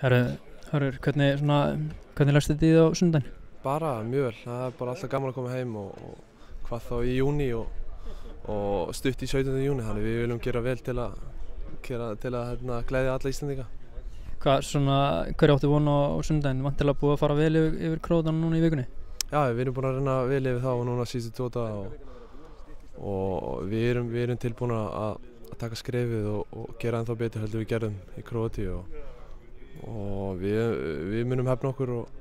Hörur, hvernig, svona, hvernig læstu þið á sundaginn? Bara mjög vel, það er bara alltaf gaman að koma heim og, og hvað þá í júni og, og stutt í 17. júni þannig við viljum gera vel til að, gera, til að hérna, glæðja alla Íslandika. Hvað, svona, hverju áttu von á, á sundaginn? Vantilega búið að fara vel yfir, yfir króðan núna í vikunni? Já, við erum búin að reyna vel yfir þá og núna síðustu tóta og, og við, erum, erum tilbúin að, að taka skrefið og, og gera ennþá betur heldur við gerðum í Króti og, og við, við munum hefna okkur og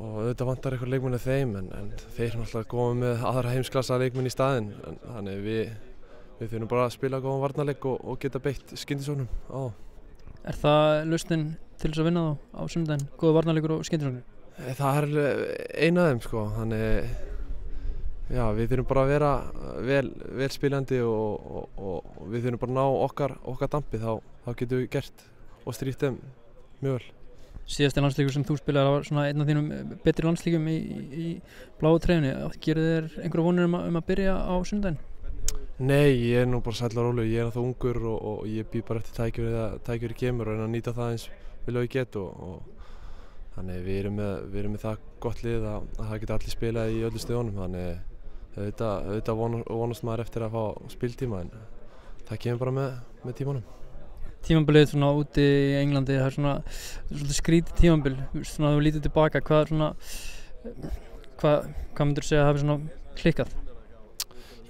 og auðvitað vantar eitthvað leikmenni þeim en, en þeir eru alltaf góða með aðra heimsklassa leikmenni í staðinn en þannig við, við þurfum bara að spila góðan varnarleik og, og geta beitt skyndisóknum á. Er það lausnin til þess að vinna þá á sundaginn? Góða varnarleikur og skindisóknir? Það er eina af þeim sko, þannig já, við þurfum bara að vera vel, vel spilandi og, og, og við þurfum bara að ná okkar, okkar dampi þá, þá getum við gert og stríkt þeim mjög vel. Síðasti landsleikur sem þú spilaði var svona einn af þínum betri landslíkum í, í, bláu trefni. Gerir þér einhverju vonur um, um að byrja á sundaginn? Nei, ég er nú bara sætla rólu, ég er náttúrulega ungur og, og ég býð bara eftir tækjur eða tækjur í kemur og reyna að nýta það eins vilja ég get og, og þannig við erum, með, við erum með það gott lið að, að það geta allir spilað í öllu stöðunum þannig auðvitað, vonast maður eftir að fá spiltíma en það kemur bara með, með tímanum. Tímambilið svona úti í Englandi, það er svona, svona skrítið tímambil, svona þú lítið tilbaka, hvað er svona, hvað, hvað myndur þú segja að hafi svona klikkað?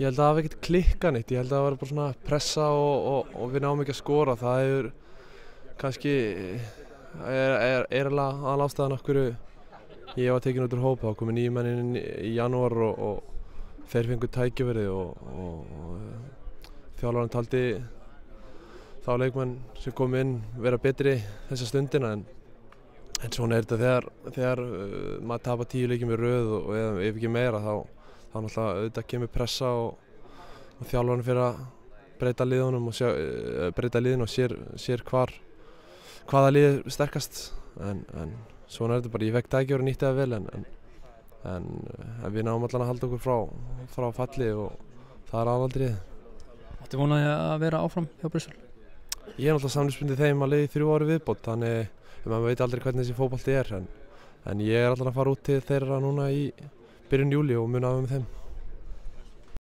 Ég held að það hafi ekkert klikkað neitt, ég held að það var bara svona pressa og, og, og við náum ekki að skora. Það hefur kannski, er, er, er alveg aðlástaðan okkur ég var tekin út úr hópa, þá komið nýjum mennin í janúar og, og þeir fengur tækjaverði og þjálfarinn taldi þá leikmenn sem kom inn vera betri þessa stundina en, en svona er þetta. Þegar, þegar uh, maður tapar tíu leikjum í rauð og, ef, ekki meira þá þá náttúrulega auðvitað kemur pressa og, og þjálfarinn fyrir að breyta liðunum og sjá, uh, breyta liðin og sér, sér hvar hvaða lið er sterkast. En, en svona er þetta bara, ég fekk dækjur og nýtti það vel en, en, en við náum allan að halda okkur frá, frá falli og það er aðaldrið Þú vonaði að vera áfram hjá Bryssel? Ég er náttúrulega samlingsbundið þeim að leiði þrjú ári viðbót þannig að maður veit aldrei hvernig þessi fókbalti er en, en ég er alltaf að fara út til þeirra núna í byrjun júli og mun aðeins með þeim.